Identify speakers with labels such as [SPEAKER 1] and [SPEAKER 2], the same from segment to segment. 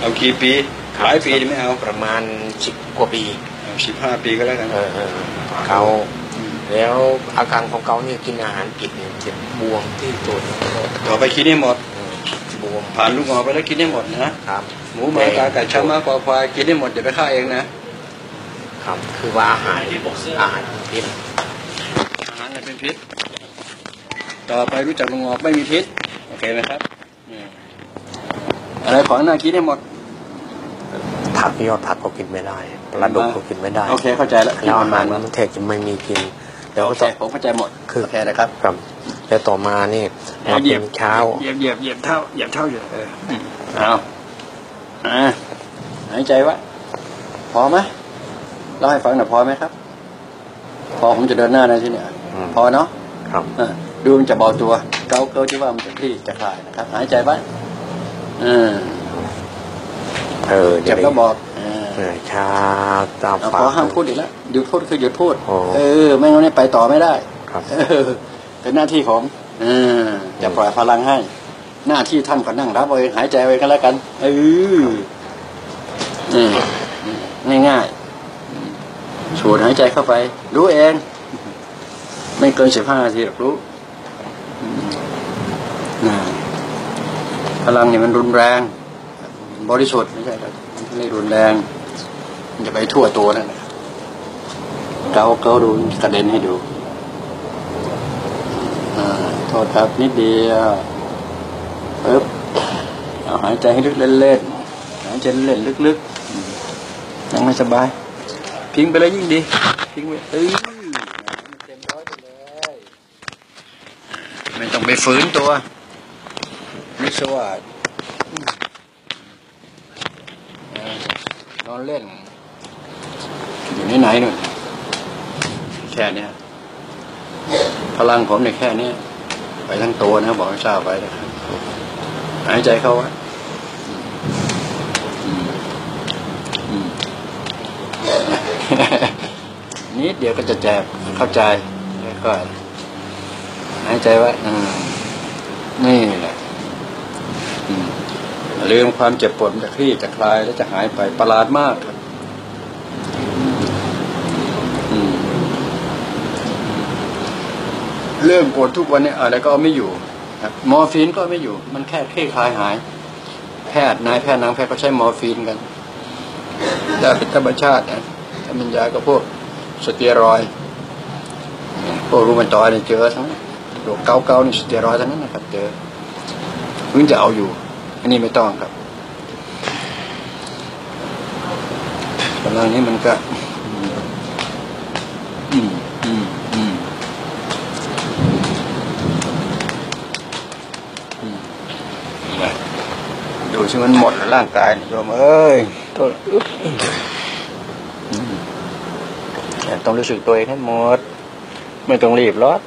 [SPEAKER 1] เอากี่ปีหลายปีไม่เอา
[SPEAKER 2] ประมาณสิบกว่าปี
[SPEAKER 1] เอาสิบห้าปีก็แล้วกัน
[SPEAKER 2] เออเออเขาแล้วอาการของเขาเนี่ยกินอาหารผิดเนี่ยจะบวมที่ตัวเนี่ย
[SPEAKER 1] ต่อไปกินให้หมด
[SPEAKER 2] เออบวม
[SPEAKER 1] ผ่านลูกงอกไปแล้วกินให้หมดนะครับหมูหมาตาไก่ช้างม้าควายควายกินให้หมดอย่าไปฆ่าเองนะครับ
[SPEAKER 2] คือว่าอาหารอาหารพิษ
[SPEAKER 1] อาหารเนี่ยเป็นพิษ ต่อไปรู้จักลูกงอกไม่มีพิษโอเคไหมครับอืมอะไรของน่ากินให้หมด
[SPEAKER 2] ผักยอดผักก็กินไม่ได้ปลาดุกก็กินไม่ได้
[SPEAKER 1] โอเคเข้าใจแล้ว
[SPEAKER 2] แล้วอาหาร
[SPEAKER 1] แล้ว
[SPEAKER 2] มันแทบจะไม่มีกินแล้ว
[SPEAKER 1] โอ
[SPEAKER 2] ก็
[SPEAKER 1] เค
[SPEAKER 2] ต่อ
[SPEAKER 1] ผมเข้าใจหมด
[SPEAKER 2] คือ
[SPEAKER 1] โอเคนะครับ
[SPEAKER 2] ครับ แล้วต่อมานี่มาเป็นเช้า
[SPEAKER 1] เหยียบเหยียบเหยียบเท้าเหยียบเท้าอยู่เออเอาอ่าหายใจไวะพอไหมเล่าให้ฟังหน่อยพอไหมครับ พอผมจะเดินหน้านะที่เนี่ย
[SPEAKER 2] อืม
[SPEAKER 1] พอเนาะ
[SPEAKER 2] ครับ
[SPEAKER 1] อ่าดูมันจะเบาตัว เกาเกาที่ว่ามันจะคลี่จะคลายนะครับ หายใจไว้อ่า
[SPEAKER 2] เออ
[SPEAKER 1] เจ็บแล้วบอกอ่า
[SPEAKER 2] เออชาตาม
[SPEAKER 1] เอา
[SPEAKER 2] ปา
[SPEAKER 1] ขอกห้ามพูดอีกแล้วหยุดพูดคือหยุดพูด
[SPEAKER 2] โอ้
[SPEAKER 1] เออ ไม่งั้นเนี่ยไปต่อไม่ได้
[SPEAKER 2] ครับ
[SPEAKER 1] เออเป็นหน้าที่ของเออจะปล่อยพลังให้ หน้าที่ท่านก็นั่งรับเอาเองหายใจเอาเองกันแล้วกัน เอออืมง่ายๆสูดหายใจเข้าไป รู้เอง ไม่เกินสิบห้านาทีหรอกรู้อืมน่ะพลังเนี่ยมันรุนแรง บริสุทธิ์ไม่ใช่ครับมันไม่รุนแรงจะไปทั่วตัวนั่นนะครับเกาเกาดูกระเด็นให้ดูอ่าโทษครับนิดเดียวปึ๊บเอาหายใจให้ลึกเล่นๆหายใจเล่นๆลึกๆยังไม่สบาย พิงไปเลยยิ่งดี พิงไปเอ้ยเต็มร้อยไปเลยไม่ต้องไปฝืนตัวไม่สวัสด นอนเล่น อยู่ไหนๆนู่นแค่เนี้ยพลังผมเนี่ยแค่เนี้ยไปทั้งตัวนะ บอกให้ทราบไว้นะครับหายใจเข้าไว้นิดเดียวก็จะแจกเข้าใจค่อยๆหายใจไว้นี่แหละ ลืมความเจ็บปวดจะคลี่จะคลายแล้วจะหายไปประหลาดมากครับเรื่องปวดทุกวันนี้อะไรก็เอาไม่อยู่มอร์ฟีนก็ไม่อยู่ มันแค่คลี่คลายหาย แพทย์นายแพทย์นางแพทย์ก็ใช้มอร์ฟีนกันยาเป็นธรรมชาตินะถ้ามันยาก็พวกสเตียรอยพวกรูมันตอยเนี่ยเจอทั้งโรคเกาเกานี่สเตียรอยทั้งนั้นนะครับเจอเพิ่งจะเอาอยู่ อันนี้ไม่ต้องครับกำลังนี้มันก็อืมอืมอืมอืมนะดูสิมันหมดแล้วร่างกายโยมเอ้ยโทษอึ๊บต้องรู้สึกตัวเองให้หมด ไม่ต้องรีบร้อน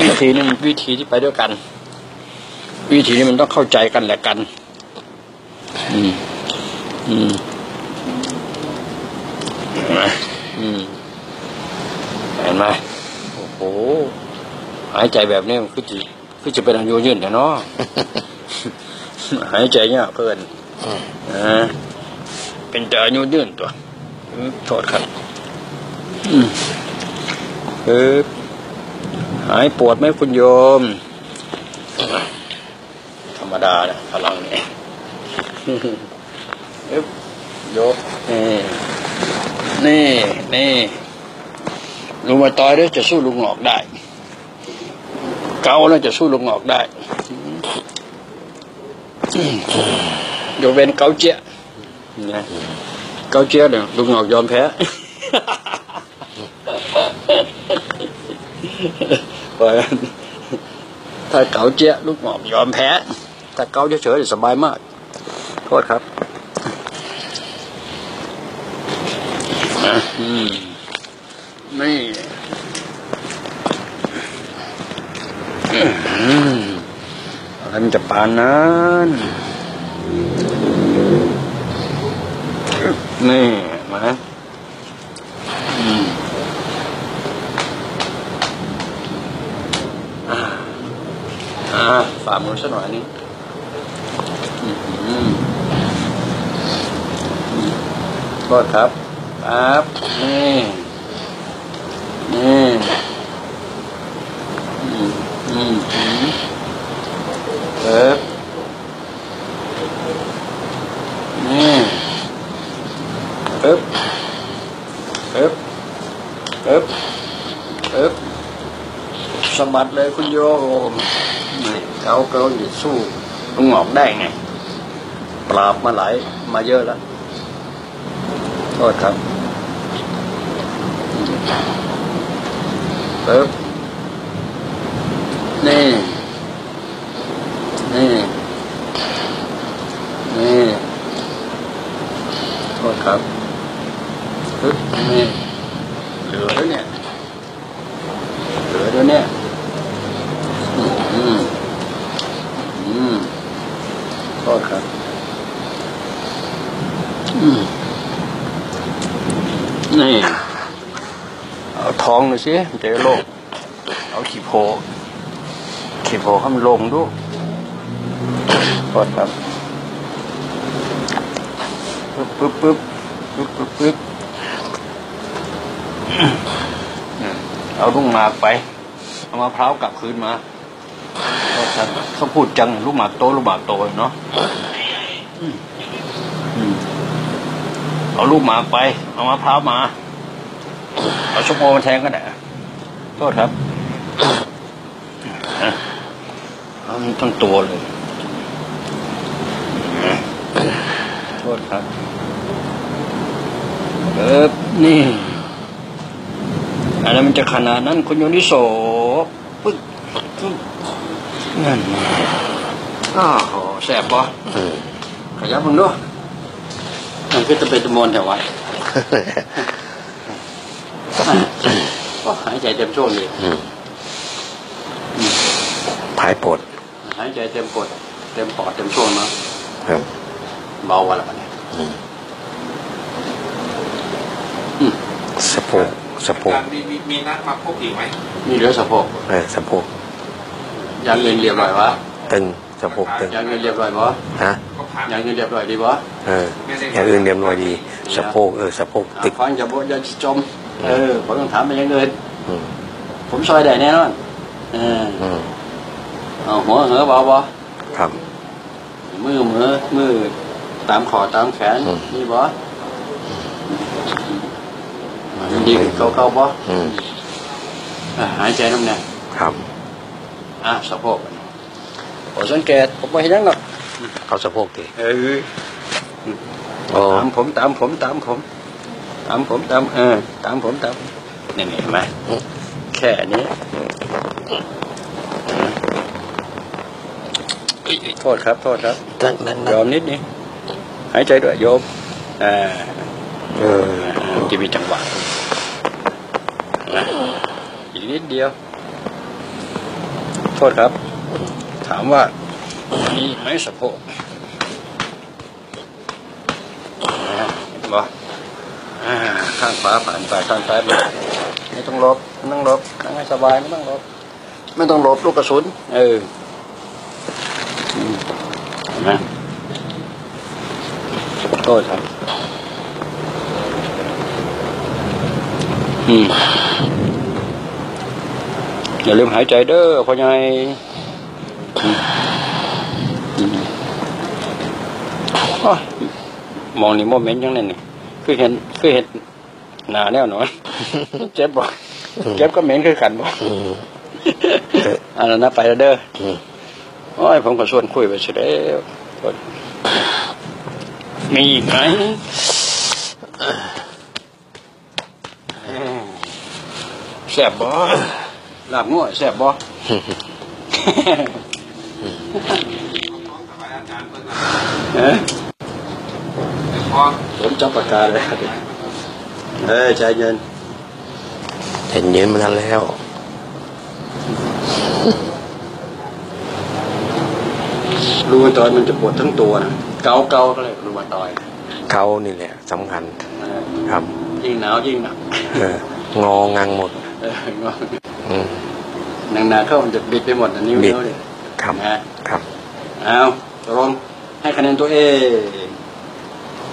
[SPEAKER 1] วิธีนี้วิธีที่ไปด้วยกัน วิธีนี้มันต้องเข้าใจกันแหละกัน อืม อืมเห็นไหมอืมเห็นไหมโอ้โหหายใจแบบนี้มันคือจะคือจะเป็นอายุยืนแต่เนาะหายใจเนี่ยเพื่อนอ่าเป็นแต่อายุยืนตัวอืมโทษครับอืมเออหายปวดไหมคุณโยมธ รรมดาเนี่ยพลังเนี่ยอึ๊บยกนี่นี่นี่ลุงมาตอยด้วยจะสู้ลุงหงอกได้ เกาแล้วจะสู้ลุงหงอกได้ยกเว้นเกาเจี๊ยนะเกาเจี๊ยเนี่ยลุงหงอกยอมแพ้เพราะฉะนั้นถ้าเกาเจี๊ยลูกหงอกยอมแพ้ ถ้าเกาเฉยๆสบายมาก โทษครับนี่อะไรมันจะปานนั้นนี่มาอืมอ่าอ่าฝ่ามือสักหน่อยนึง อืม โทษครับครับนี่นี่อืมอืมอืมเปิบนี่ปึ๊บปึ๊บปึ๊บปึ๊บสะบัดเลยคุณโยมเขาเขาจะสู้ลุงหงอกได้ไง ปราบมาหลายมาเยอะแล้ว โทษครับปึ๊บนี่ นี่ นี่ โทษครับปึ๊บนี่ เหลือแล้วเนี่ย เหลือแล้วเนี่ย อืม อืม โทษครับ อืม นี่ เอา ซิมันจะโล่งเอาขีโพขีโพให้มันลงดูโทษครับปึ๊บปึ๊บปึ๊บปึ๊บปึ๊บปึ๊บเอาลูกหมากไป เอามะพร้าวกลับคืนมาโทษครับเขาพูดจังลูกหมากโตลูกหมากโตเนาะอืมอืมเอาลูกหมากไป เอามะพร้าวมา เอาช็อกโกมาแทงก็ได้โทษครับอะเอามันทั้งตัวเลยโทษครับเออนี่อะไรมันจะขนาดนั้นคุณโยนิโสปึ๊กปึ๊กนั่นไงอ้าวโหแสบปะ
[SPEAKER 2] อืม
[SPEAKER 1] ขยับมึงด้วยมันก็จะเป็นตะมนแถววัด ก็หายใจเต็มช่วงเลย
[SPEAKER 2] อืมผายปวด
[SPEAKER 1] หายใจเต็มกดเต็มปอดเต็มช่วงเนาะ
[SPEAKER 2] ครับ
[SPEAKER 1] เบาวันละวันเนี่ย
[SPEAKER 2] อืม
[SPEAKER 1] อืม
[SPEAKER 2] สะโพกสะโพก
[SPEAKER 3] มีมีมีนัดมาพบอีกไหม
[SPEAKER 1] มีเหลือสะโพก
[SPEAKER 2] เออสะโพก
[SPEAKER 1] ยางเงินเรียบร้อยวะ
[SPEAKER 2] ตึงสะโพกตึง
[SPEAKER 1] ยางเงินเรียบร้อยบ่
[SPEAKER 2] ฮะ
[SPEAKER 3] ก็ผ่าน
[SPEAKER 1] ยางเงินเรียบร้อยดีบ่
[SPEAKER 2] เอออย่างอื่นเรียบร้อยดี สะโพกเออสะโพก
[SPEAKER 1] อะ
[SPEAKER 2] ตึก
[SPEAKER 1] ฟังจะบ่จะจม เออผมต้องถามไปอยังเงิน
[SPEAKER 2] อืม
[SPEAKER 1] ผมซอยได้แน่นอนเออ
[SPEAKER 2] อืม
[SPEAKER 1] เอาหัวเหอเบาบ่
[SPEAKER 2] ครับ
[SPEAKER 1] มือมือมือตามคอตามแขน
[SPEAKER 2] อืม
[SPEAKER 1] นี่บ่ดีขึ้นเก่าๆบ่
[SPEAKER 2] อืม
[SPEAKER 1] อะหายใจน้ำเนี่ย
[SPEAKER 2] ครับ
[SPEAKER 1] อะสะโพกผมสังเกตผมไม่เห็นยังหรอก
[SPEAKER 2] เอาสะโพกดิ
[SPEAKER 1] เออ
[SPEAKER 2] โอ้
[SPEAKER 1] ตามผมตามผมตามผม ตามผมตามเออตามผมตามนี่นี่เห็นไหมแค่นี้โทษครับ โทษครับยอมนิดนี้หายใจด้วยโยมอ่า
[SPEAKER 2] เออ
[SPEAKER 1] จะมีจังหวะอีกนิดเดียว โทษครับ ถามว่ามีไหมสะโพกนะเห็นบ่อ่า ข้างขวาผ่านไปข้างซ้ายไปไม่ต้องลบไม่ต้องลบนั่งให้สบายไม่ต้องลบไม่ต้องลบลูกกระสุนเอออืมเห็นไหมโทษครับอืมอย่าลืมหายใจเด้อพ่อใหญ่อืมอืมโอ้ยมองนี่โมเมนต์ยังนั่นนี่คือเห็นคือเห็น หนาแน่นอนเจ็บบ่เจ็บก็เหม็นคือกันบ่
[SPEAKER 2] อืม
[SPEAKER 1] อันนั้นนะไปแล้วเด้อ
[SPEAKER 2] อืม
[SPEAKER 1] โอ้ยผมก็ชวนคุยไปเสียแล้วโทษมีอีกไหมแซ่บบ่ลาบงัวแซ่บบ่
[SPEAKER 3] อาจารย์เพิ่ง
[SPEAKER 1] เอ้ย
[SPEAKER 3] พอ
[SPEAKER 1] ผมจับปากกาเลย เอ้ยใจเย็น
[SPEAKER 2] เห็นยืนมานานแล้ว
[SPEAKER 1] รูมาตอยมันจะปวดทั้งตัวนะเกาเกาก็เลยรูมาตอย
[SPEAKER 2] เขานี่แหละสำคัญ
[SPEAKER 1] เออ
[SPEAKER 2] ครับ
[SPEAKER 1] ยิ่งหนาวยิ่งหนัก
[SPEAKER 2] เอององังหมด
[SPEAKER 1] เอองอ
[SPEAKER 2] อืม
[SPEAKER 1] นานๆเข้ามันจะบิดไปหมดอันนิ้ว
[SPEAKER 2] บิด
[SPEAKER 1] นิ้วเลย
[SPEAKER 2] ครับ
[SPEAKER 1] นะครับเอาตกลงให้คะแนนตัวเอง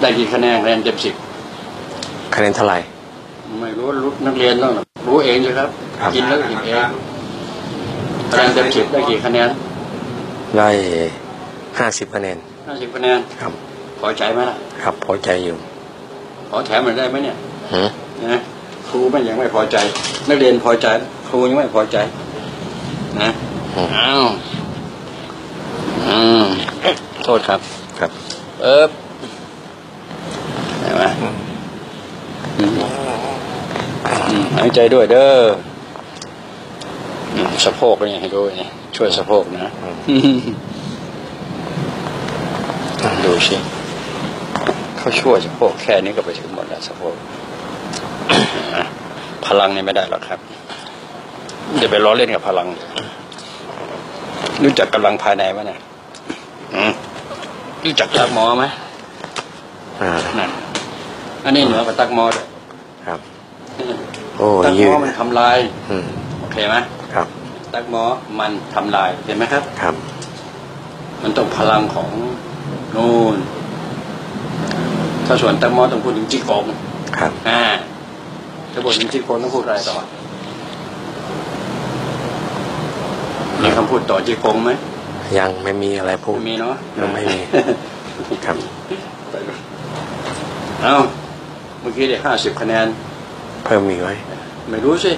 [SPEAKER 1] ได้กี่คะแนนคะแนนเต็มสิบ
[SPEAKER 2] คะแนนเท่าไหร่
[SPEAKER 1] ไม่รู้รู้นักเรียนต้องรู้เองเลยครับ
[SPEAKER 2] ครับ
[SPEAKER 1] กินแล้วกินเองคะแนนเต็มสิบได้กี่คะแนน
[SPEAKER 2] ได้ห้าสิบคะแนน
[SPEAKER 1] ห้าสิบคะแนน
[SPEAKER 2] ครับ
[SPEAKER 1] พอใจไหมล่ะ
[SPEAKER 2] ครับพอใจอยู่
[SPEAKER 1] ขอแถมหน่อยได้ไหมเนี่ย
[SPEAKER 2] หือ
[SPEAKER 1] นะครูไม่ยังไม่พอใจ นักเรียนพอใจ ครูยังไม่พอใจ นะ
[SPEAKER 2] อืม
[SPEAKER 1] อ้าวอืมโทษครับ
[SPEAKER 2] ครับ
[SPEAKER 1] เออไหนวะอืมอืม หายใจด้วยเด้ออืมสะโพกเนี่ยให้ดูเนี่ยช่วยสะโพกนะดูสิเขาช่วยสะโพกแค่นี้ก็ไปถึงหมดแล้วสะโพกพลังนี่ไม่ได้หรอกครับเดี๋ยวไปล้อเล่นกับพลัง รู้จักกำลังภายในไหมเนี่ยอืมรู้จักตักหมอไหม
[SPEAKER 2] อ่า
[SPEAKER 1] นั่นอันนี้เหนือกว่าตักหมอด้วย
[SPEAKER 2] ครับ โอ้
[SPEAKER 1] ตักห
[SPEAKER 2] ยื
[SPEAKER 1] มอ
[SPEAKER 2] ด
[SPEAKER 1] มันทำลาย
[SPEAKER 2] อืม
[SPEAKER 1] โอเคไหม
[SPEAKER 2] ครับ
[SPEAKER 1] ตักหมอมันทำลายเห็นไหมครับ
[SPEAKER 2] ครับ
[SPEAKER 1] มันต้องพลังของนู่นถ้าส่วนตักหมอต้องพูดถึงจีกง
[SPEAKER 2] ครับ
[SPEAKER 1] อ่าถ้าพูดถึงจีกงต้องพูดอะไรต่อมีคำพูดต่อจีกงไหม
[SPEAKER 2] ยังไม่มีอะไรพูด
[SPEAKER 1] ไม่มีเนาะ
[SPEAKER 2] ยังไม่มีครับ
[SPEAKER 1] เอาเมื่อกี้ได้ห้าสิบคะแนน
[SPEAKER 2] เพิ่มมีกไหม
[SPEAKER 1] ไม่รู้สิ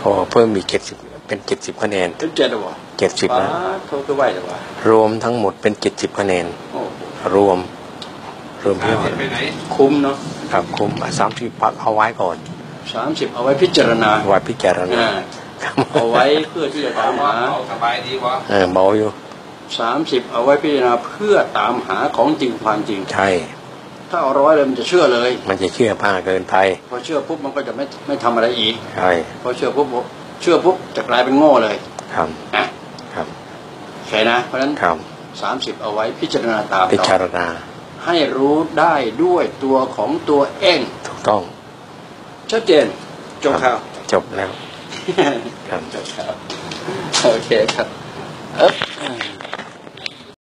[SPEAKER 2] โอ้เพิ่มมีเจ็ดสิบเป็นเจ็ดสิบคะแนน
[SPEAKER 1] เป็นเจ็ดหรอวะ
[SPEAKER 2] เจ็ดสิบ
[SPEAKER 1] ป้า
[SPEAKER 2] นะ
[SPEAKER 1] เขาคือไหวหรอวะ
[SPEAKER 2] รวมทั้งหมดเป็นเจ็ดสิบคะแนน
[SPEAKER 1] โอ้โห
[SPEAKER 2] รวม รวมที่หมด
[SPEAKER 3] ไปไหน
[SPEAKER 1] คุ้มเนาะ
[SPEAKER 2] ครับคุมสามสิบพักเอาไว้ก่อน
[SPEAKER 1] สามสิบเอาไว้พิจารณา
[SPEAKER 2] ไว้พิจารณา
[SPEAKER 1] อ่า
[SPEAKER 2] ครับ
[SPEAKER 1] เอาไว้เพื่อที่จะตามหา
[SPEAKER 3] เอาสบายดีวะ
[SPEAKER 2] เออเบาอยู่
[SPEAKER 1] สามสิบเอาไว้พิจารณาเพื่อตามหาของจริงความจริง
[SPEAKER 2] ใช่
[SPEAKER 1] ถ้าเอาร้อยเลยมันจะเชื่อเลย
[SPEAKER 2] มันจะเชื่อผ้าเกินไป
[SPEAKER 1] พอเชื่อปุ๊บมันก็จะไม่ไม่ทำอะไรอีก
[SPEAKER 2] ใช่
[SPEAKER 1] พอเชื่อปุ๊บเชื่อปุ๊บจะกลายเป็นโง่เลย
[SPEAKER 2] ครับ
[SPEAKER 1] อะ
[SPEAKER 2] ครับ
[SPEAKER 1] โอเคนะ เพราะฉะนั้น
[SPEAKER 2] ครับ
[SPEAKER 1] สามสิบเอาไว้พิจารณาตาม
[SPEAKER 2] พิ
[SPEAKER 1] ต่อ
[SPEAKER 2] จารณา
[SPEAKER 1] ให้รู้ได้ด้วยตัวของตัวเอง
[SPEAKER 2] ถูกต้อง
[SPEAKER 1] ชัดเจนจบข่าว
[SPEAKER 2] จบแล้วครับ
[SPEAKER 1] จบข่าวโอเคครับเอ๊บ